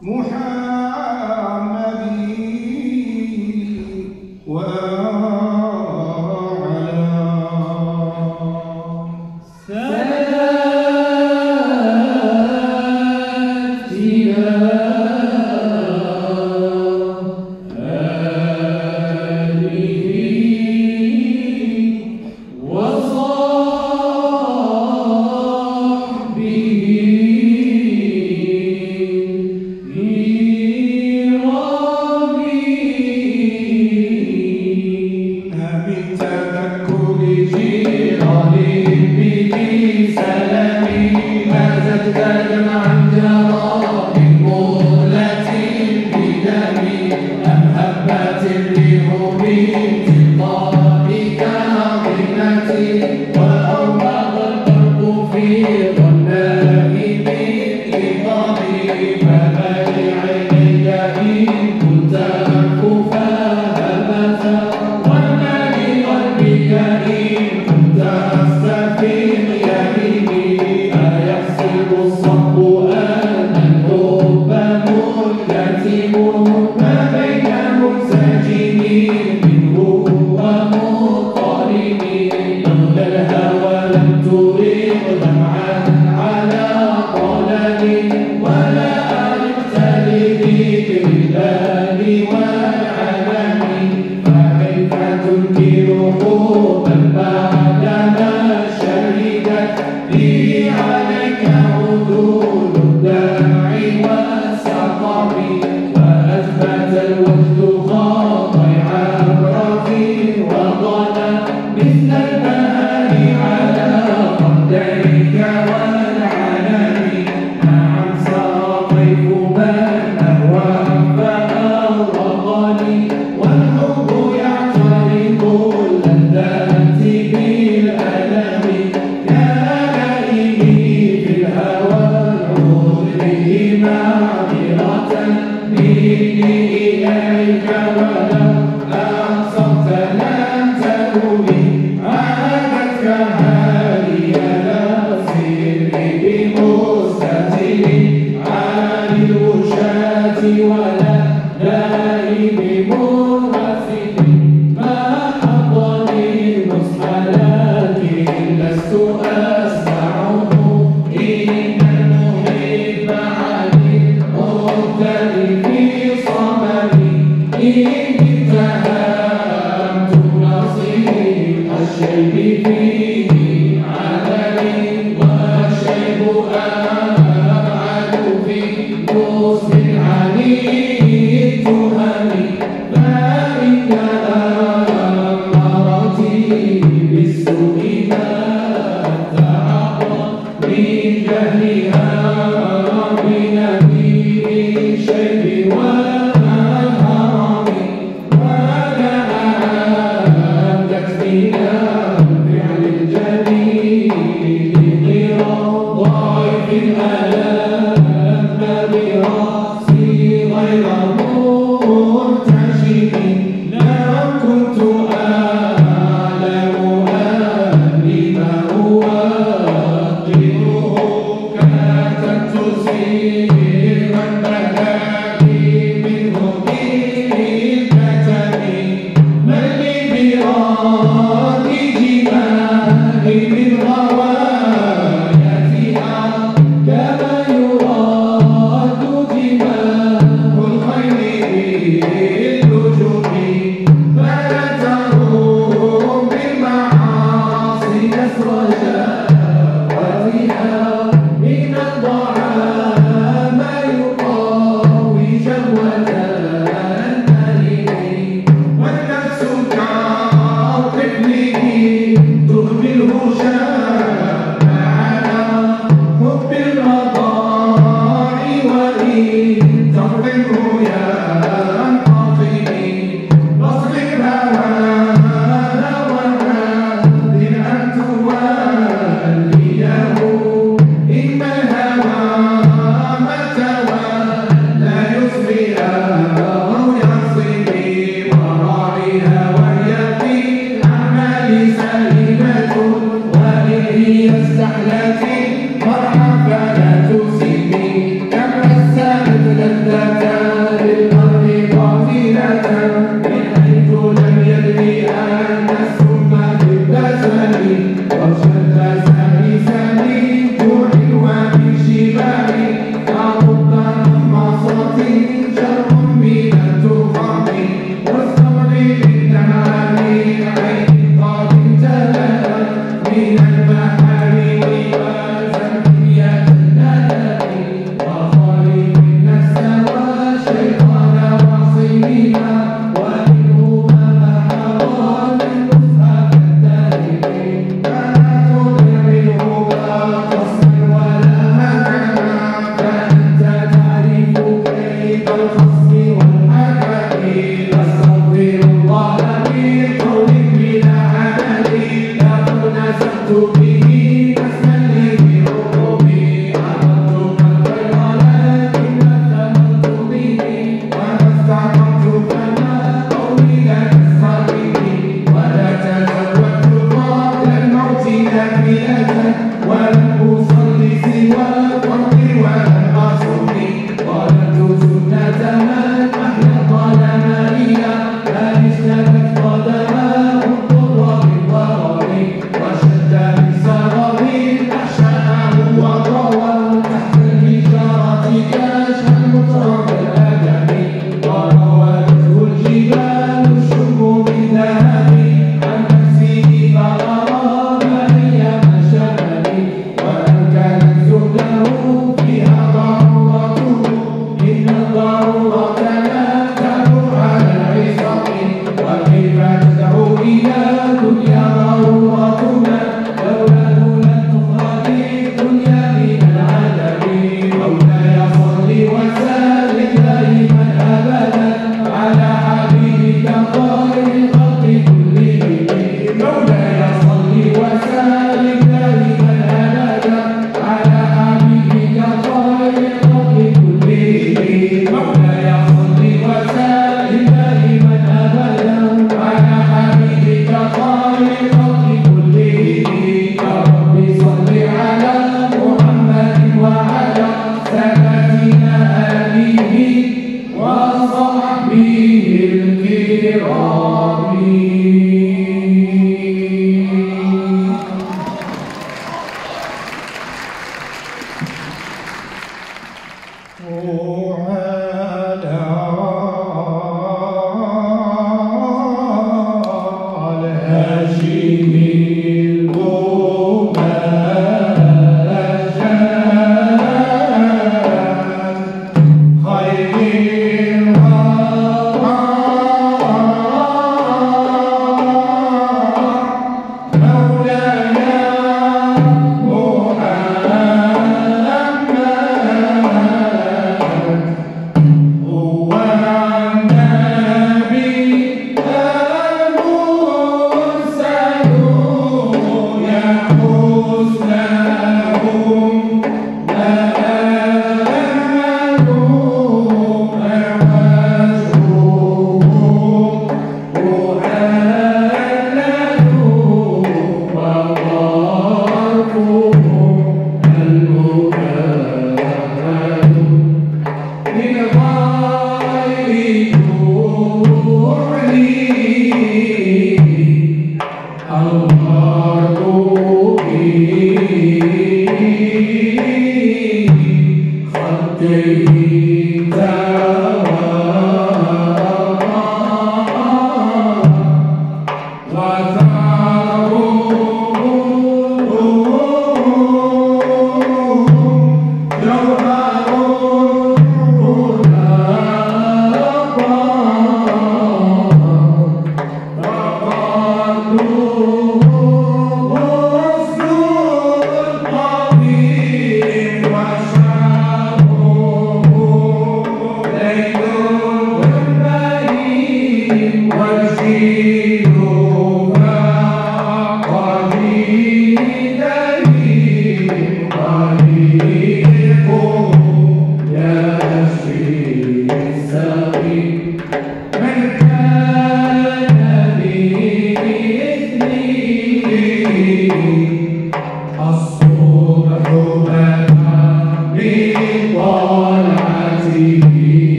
Muhammad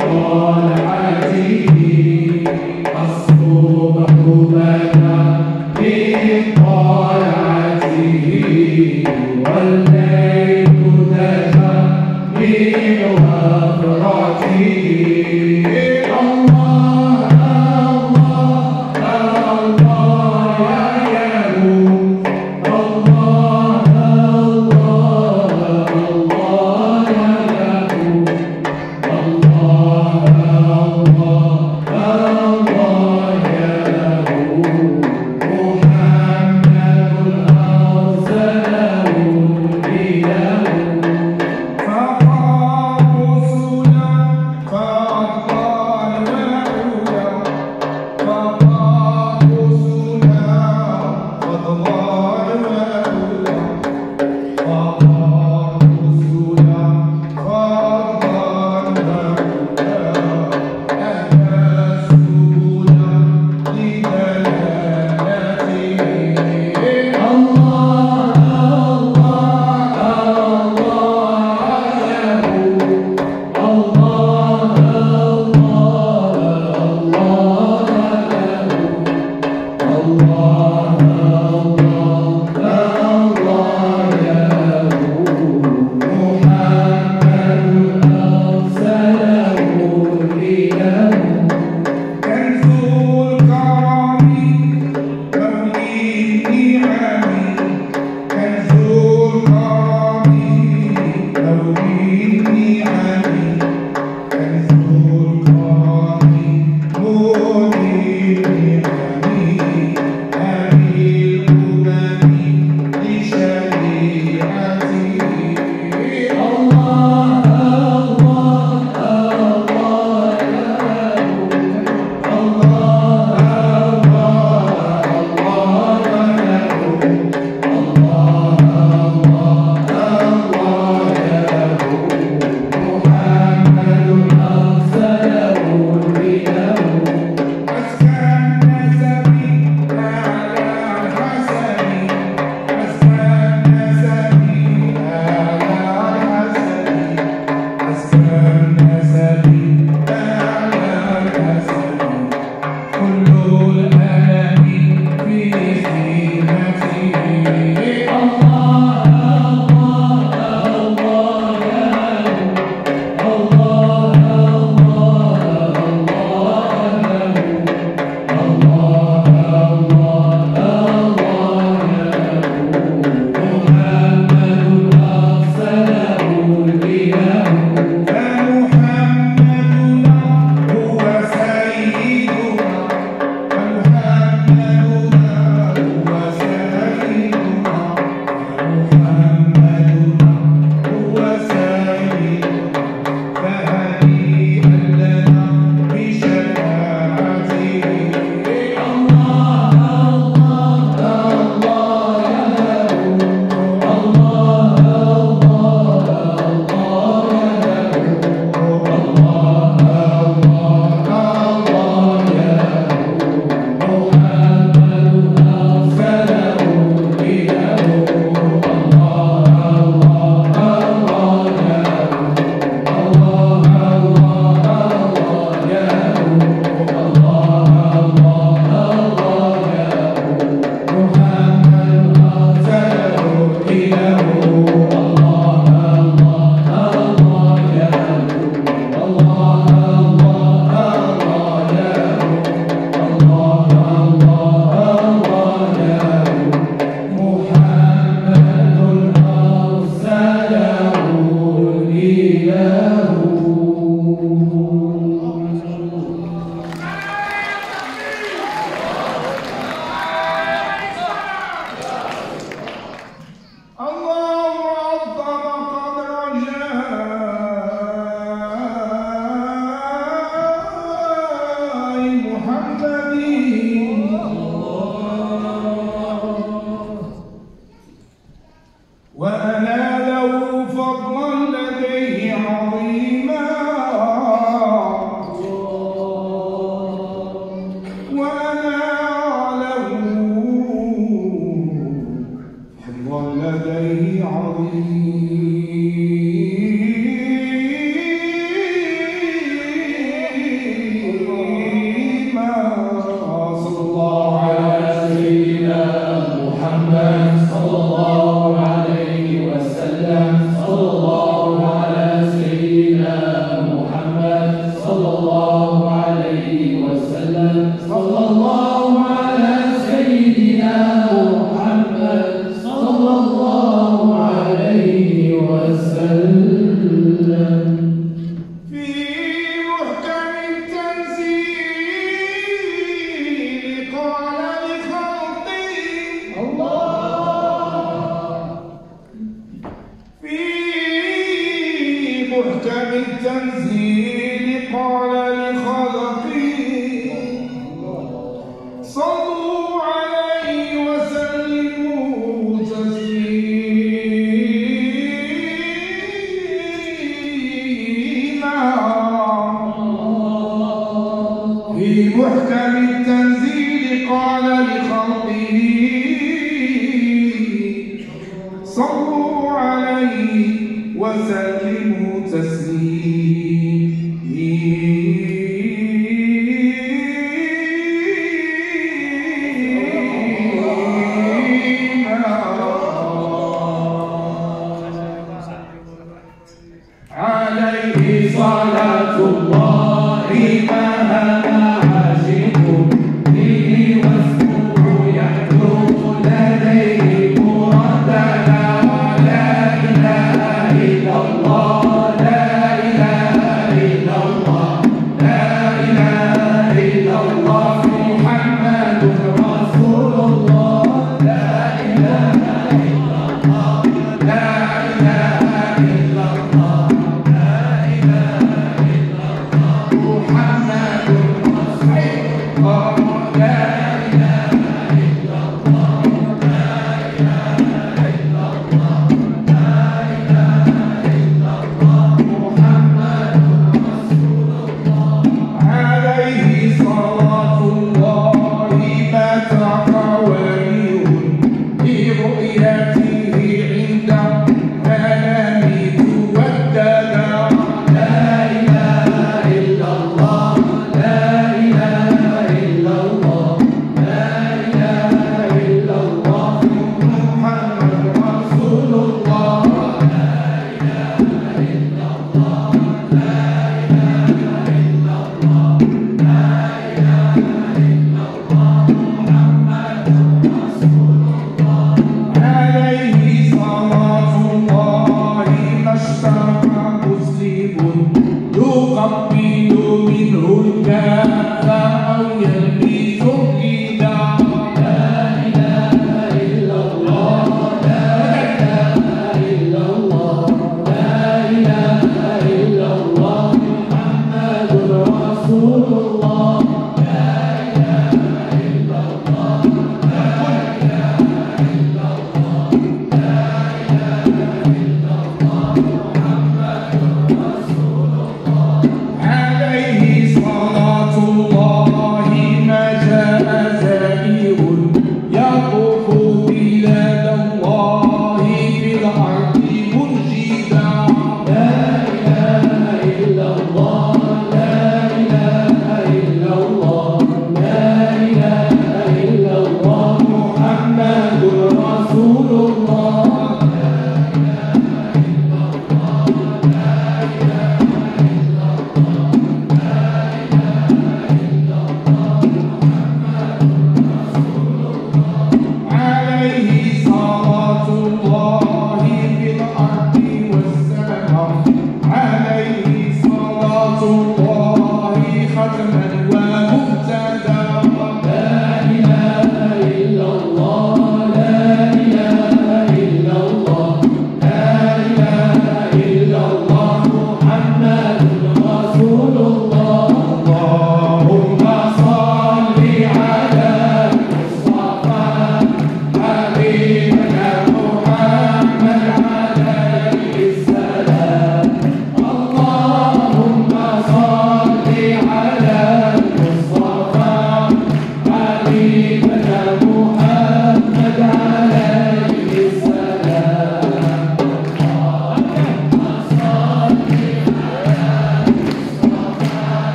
قال الضالعات التنزيل قال لخلقه. صلوا عليه وسلموا تسليما. Amen.